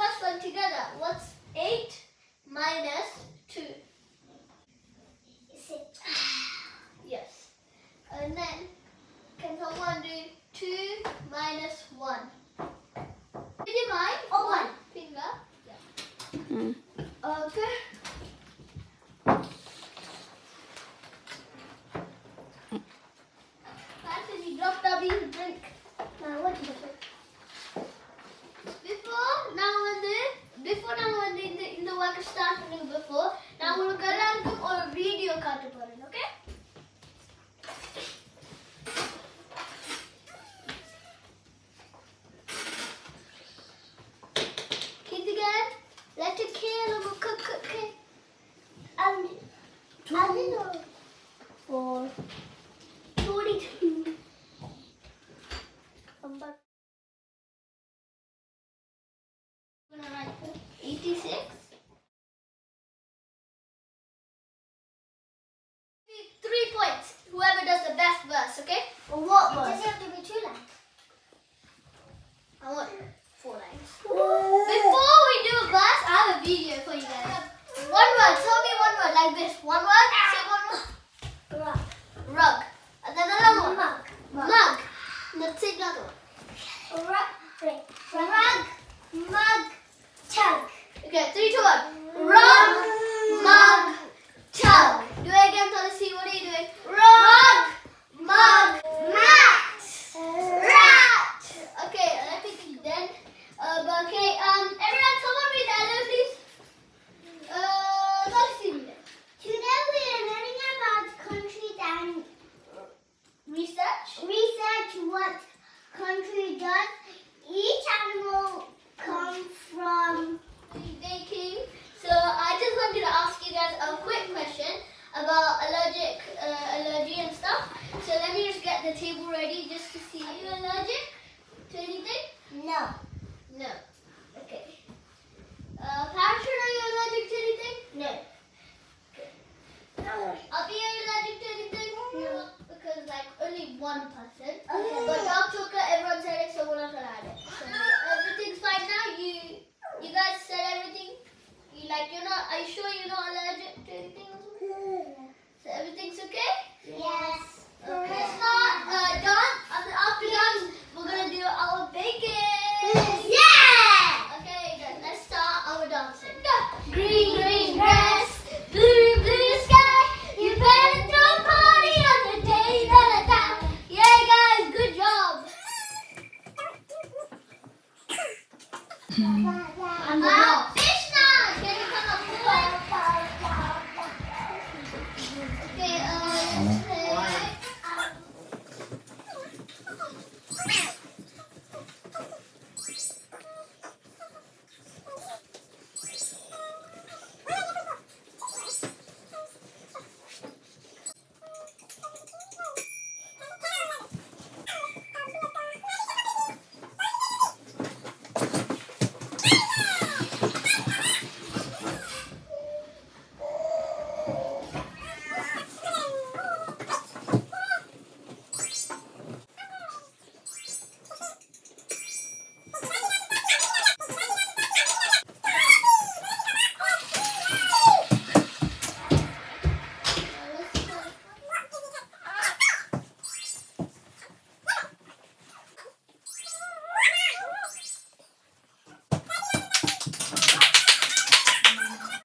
first one together? What's 8 minus 2? Six. Yes. And then, can someone do 2 minus 1? Did you mind? Oh, one. Finger? Mm. Okay. I'll okay? Whoever does the best verse, okay? Well, what was? Does it have to be two lines? I want four lines. Before we do a verse, I have a video for you guys. One word. Tell me one word like this. One word. Say one word. Rug. Rug. And then another one. Mug. Mug. Let's say another one. Rug. Rug. Mug. Chug. Okay, three, two, one. Rug, mug, chug. Do it again, Tulsi. What are you doing? Rug, mug, Mat. rat. Okay, let me think then. Uh, but okay, um, everyone, someone read that alone, please. Uh, Tulsi read it. Today we are learning about countries and Research. research what country does. Each animal comes from Baking. So I just wanted to ask you guys a quick question about allergic, uh, allergy and stuff. So let me just get the table ready just to see. Are you allergic to anything? no. No. Okay. Uh, Patrick, are you allergic to anything? No. Okay. No. Are you allergic to anything? No. Because like only one person. Okay. But dark chocolate, everyone said it, so we're not gonna add it. So everything's fine now. You, you guys said everything. You like you're not. Are you sure you're not allergic to anything? So everything's okay. Yes. Yeah.